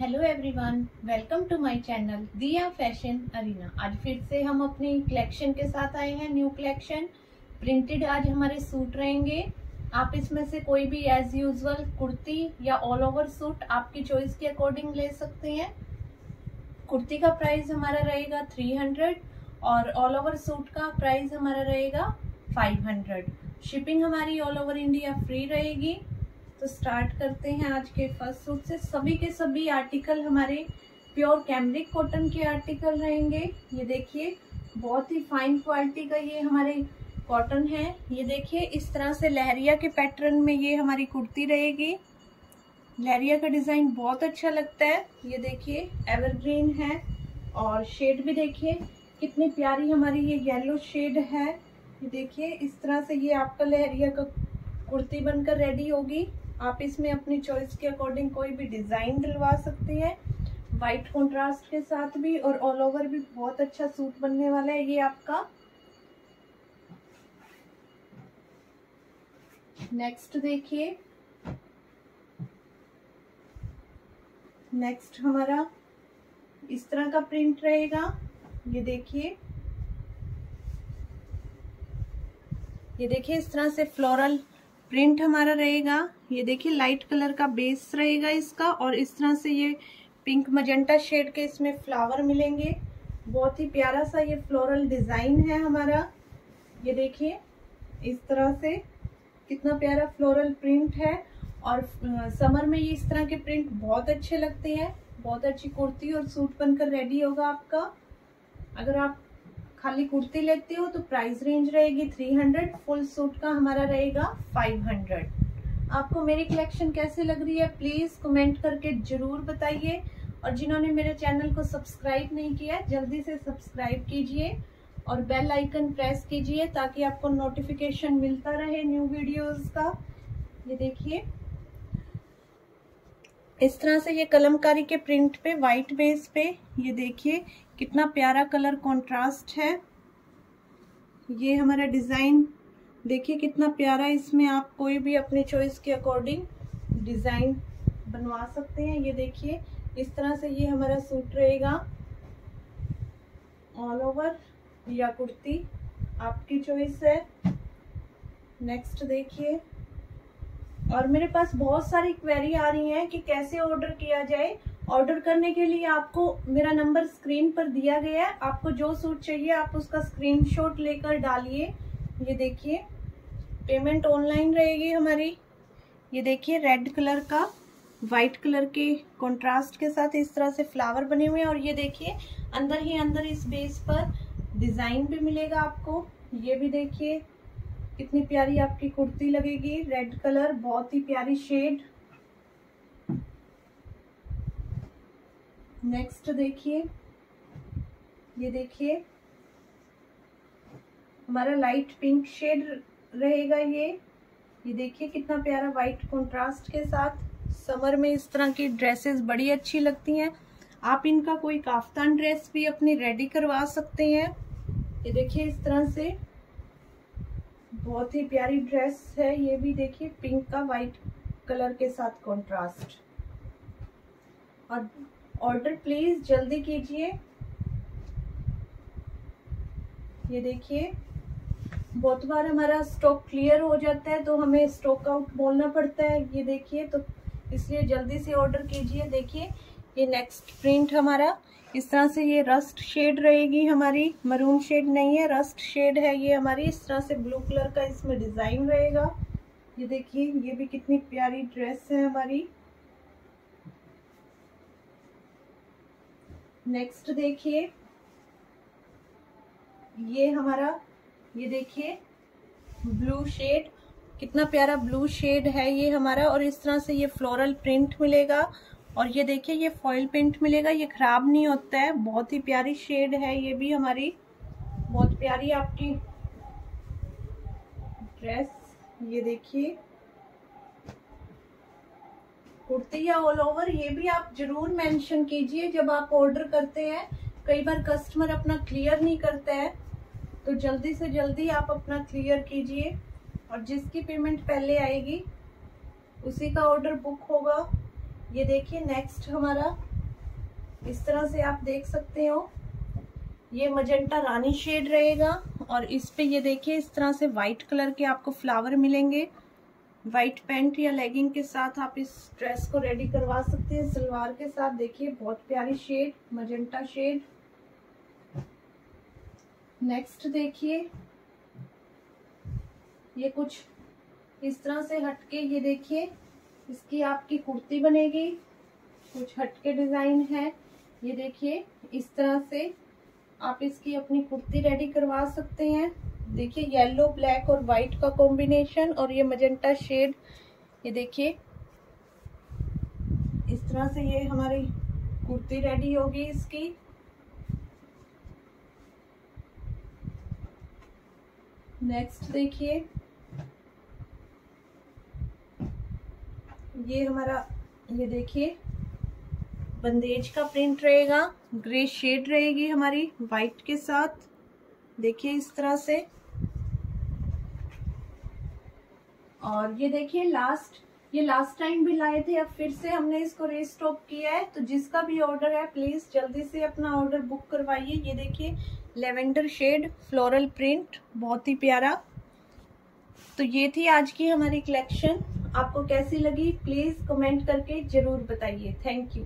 Hello everyone welcome to my channel Diya fashion arena आज फिर से हम अपने कलेक्शन के साथ आए हैं न्यू कलेक्शन प्रिंटेड आज हमारे सूट रहेंगे. आप इसमें से कोई भी एज यूजल कुर्ती या ऑल ओवर सूट आपकी चॉइस के अकॉर्डिंग ले सकते हैं. कुर्ती का प्राइस हमारा रहेगा थ्री हंड्रेड और ऑल ओवर सूट का प्राइस हमारा रहेगा फाइव हंड्रेड शिपिंग हमारी ऑल ओवर इंडिया फ्री रहेगी. तो स्टार्ट करते हैं आज के फ़र्स्ट सूट से। सभी के सभी आर्टिकल हमारे प्योर कैमरिक कॉटन के आर्टिकल रहेंगे। ये देखिए, बहुत ही फाइन क्वालिटी का ये हमारे कॉटन है। ये देखिए, इस तरह से लहरिया के पैटर्न में ये हमारी कुर्ती रहेगी। लहरिया का डिज़ाइन बहुत अच्छा लगता है। ये देखिए एवरग्रीन है। और शेड भी देखिए, कितनी प्यारी हमारी ये येलो शेड है। ये देखिए, इस तरह से ये आपका लहरिया का कुर्ती बनकर रेडी होगी। आप इसमें अपनी चॉइस के अकॉर्डिंग कोई भी डिज़ाइन डलवा सकते हैं वाइट कॉन्ट्रास्ट के साथ भी और ऑल ओवर भी बहुत अच्छा सूट बनने वाला है, ये आपका। नेक्स्ट देखिए। नेक्स्ट हमारा इस तरह का प्रिंट रहेगा, ये देखिए। ये देखिए इस तरह से फ्लोरल प्रिंट हमारा रहेगा। ये देखिए, लाइट कलर का बेस रहेगा इसका और इस तरह से ये पिंक मजेंटा शेड के इसमें फ्लावर मिलेंगे। बहुत ही प्यारा सा ये फ्लोरल डिज़ाइन है हमारा। ये देखिए, इस तरह से कितना प्यारा फ्लोरल प्रिंट है और समर में ये इस तरह के प्रिंट बहुत अच्छे लगते हैं। बहुत अच्छी कुर्ती और सूट बनकर रेडी होगा आपका। अगर आप खाली कुर्ती लेते हो तो प्राइस रेंज रहेगी थ्री हंड्रेड फुल सूट का हमारा रहेगा फाइव हंड्रेड आपको मेरी कलेक्शन कैसे लग रही है? प्लीज़ कमेंट करके ज़रूर बताइए। और जिन्होंने मेरे चैनल को सब्सक्राइब नहीं किया, जल्दी से सब्सक्राइब कीजिए और बेल आइकन प्रेस कीजिए ताकि आपको नोटिफिकेशन मिलता रहे न्यू वीडियोस का। ये देखिए। इस तरह से ये कलमकारी के प्रिंट पे व्हाइट बेस पे, ये देखिए कितना प्यारा कलर कंट्रास्ट है। ये हमारा डिज़ाइन देखिए कितना प्यारा इसमें आप कोई भी अपने चॉइस के अकॉर्डिंग डिज़ाइन बनवा सकते हैं। ये देखिए इस तरह से ये हमारा सूट रहेगा। ऑल ओवर या कुर्ती, आपकी चॉइस है। नेक्स्ट देखिए। और मेरे पास बहुत सारी क्वेरी आ रही हैं कि कैसे ऑर्डर किया जाए। ऑर्डर करने के लिए आपको मेरा नंबर स्क्रीन पर दिया गया है। आपको जो सूट चाहिए, आप उसका स्क्रीनशॉट लेकर डालिए। ये देखिए पेमेंट ऑनलाइन रहेगी हमारी। ये देखिए रेड कलर का वाइट कलर के कंट्रास्ट के साथ इस तरह से फ्लावर बने हुए हैं। और ये देखिए, अंदर ही अंदर इस बेस पर डिज़ाइन भी मिलेगा आपको। ये भी देखिए कितनी प्यारी आपकी कुर्ती लगेगी? रेड कलर बहुत ही प्यारी शेड नेक्स्ट देखिए। ये देखिए। हमारा लाइट पिंक शेड रहेगा ये। ये देखिए कितना प्यारा व्हाइट कंट्रास्ट के साथ। समर में इस तरह की ड्रेसेस बड़ी अच्छी लगती हैं। आप इनका कोई काफ्तान ड्रेस भी अपनी रेडी करवा सकते हैं। ये देखिए इस तरह से। बहुत ही प्यारी ड्रेस है। ये भी देखिए पिंक का व्हाइट कलर के साथ कंट्रास्ट और ऑर्डर प्लीज़ जल्दी कीजिए। ये देखिए, बहुत बार हमारा स्टॉक क्लियर हो जाता है तो हमें स्टॉक आउट बोलना पड़ता है। ये देखिए तो इसलिए जल्दी से ऑर्डर कीजिए। देखिए, ये नेक्स्ट प्रिंट हमारा इस तरह से ये रस्ट शेड रहेगी हमारी। मरून शेड नहीं है रस्ट शेड है ये हमारी। इस तरह से ब्लू कलर का इसमें डिज़ाइन रहेगा। ये देखिए, ये भी कितनी प्यारी ड्रेस है हमारी। नेक्स्ट देखिए, ये हमारा, ये देखिए ब्लू शेड कितना प्यारा ब्लू शेड है ये हमारा और इस तरह से ये फ्लोरल प्रिंट मिलेगा। और ये देखिए, ये फॉइल पेंट मिलेगा, ये खराब नहीं होता है, बहुत ही प्यारी शेड है, ये भी हमारी, बहुत प्यारी आपकी ड्रेस ये देखिए। कुर्ती या ऑल ओवर ये भी आप ज़रूर मेंशन कीजिए, जब आप ऑर्डर करते हैं, कई बार कस्टमर अपना क्लियर नहीं करता है तो जल्दी से जल्दी आप अपना क्लियर कीजिए, और जिसकी पेमेंट पहले आएगी, उसी का ऑर्डर बुक होगा। ये देखिए नेक्स्ट हमारा, इस तरह से आप देख सकते हो। ये मजेंटा रानी शेड रहेगा और इस पे ये देखिए, इस तरह से व्हाइट कलर के आपको फ्लावर मिलेंगे। व्हाइट पैंट या लेगिंग के साथ आप इस ड्रेस को रेडी करवा सकते हैं। सलवार के साथ देखिए, बहुत प्यारी शेड मजेंटा शेड नेक्स्ट देखिए, ये कुछ इस तरह से हटके, ये देखिए इसकी आपकी कुर्ती बनेगी। कुछ हटके डिज़ाइन है। ये देखिए, इस तरह से आप इसकी अपनी कुर्ती रेडी करवा सकते हैं। देखिए येलो ब्लैक और वाइट का कॉम्बिनेशन और ये मजेंटा शेड ये देखिए, इस तरह से ये हमारी कुर्ती रेडी होगी इसकी। नेक्स्ट देखिए ये हमारा, ये देखिए, बंदेज का प्रिंट रहेगा, ग्रे शेड रहेगी हमारी वाइट के साथ। देखिए इस तरह से। और ये देखिए लास्ट ये लास्ट टाइम भी लाए थे, अब फिर से हमने इसको रिस्टॉक किया है। तो जिसका भी ऑर्डर है प्लीज़ जल्दी से अपना ऑर्डर बुक करवाइए। ये देखिए लेवेंडर शेड फ्लोरल प्रिंट बहुत ही प्यारा। तो ये थी आज की हमारी कलेक्शन आपको कैसी लगी प्लीज़ कमेंट करके ज़रूर बताइए। Thank you